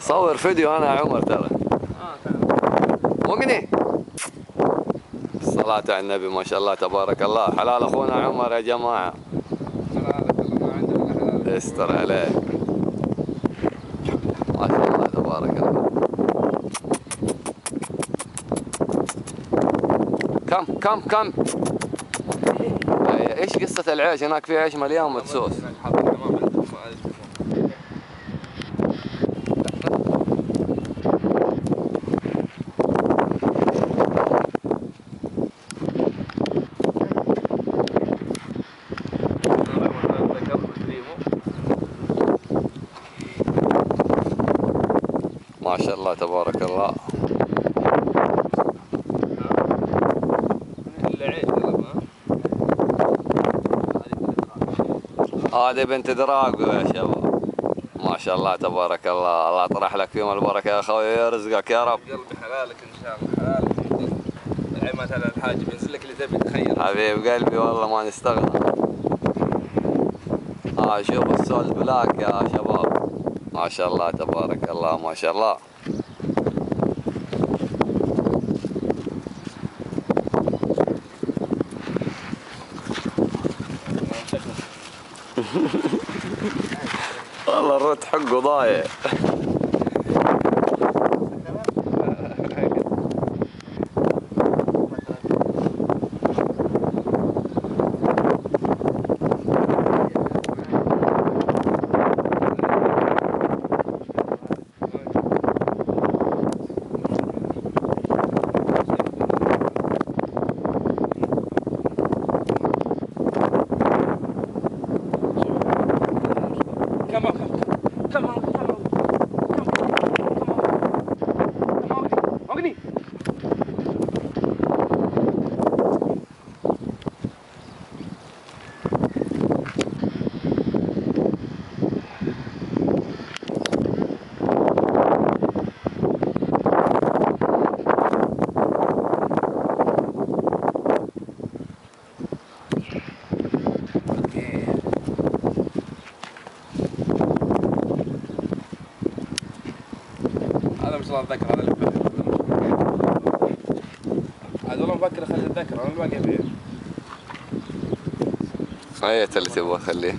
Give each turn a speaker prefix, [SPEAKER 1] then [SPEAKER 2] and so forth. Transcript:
[SPEAKER 1] صور فيديو أنا عمر ترى.
[SPEAKER 2] آه تمام.
[SPEAKER 1] مغني الصلاة على النبي ما شاء الله تبارك الله. حلال أخونا عمر يا جماعة. يستر عليك. ما شاء الله تبارك الله. كم كم كم؟ أي- إيش قصة العيش؟ هناك في عيش مليان مدسوس
[SPEAKER 2] ما
[SPEAKER 1] شاء الله تبارك الله. هذه بنت دراجو يا شباب. ما شاء الله تبارك الله. الله يطرح لك فيهم البركة يا أخوي ويرزقك يا رب.
[SPEAKER 2] قلبي حلالك إن شاء الله حلالك. ما تلا الحاج بينزل لك اللي تبي تخيل.
[SPEAKER 1] حبيب قلبي والله ما نستغنى. ها شوف السول بلاك يا شباب. شاء الله تبارك الله ما شاء الله. والله الروت حقه ضايع.
[SPEAKER 2] Come on, هذا ما شاء الله الذكر هذا اللي عاد والله مفكر أخلي الذكر أنا الباقي ابيع
[SPEAKER 1] اية اللي تبغى خليه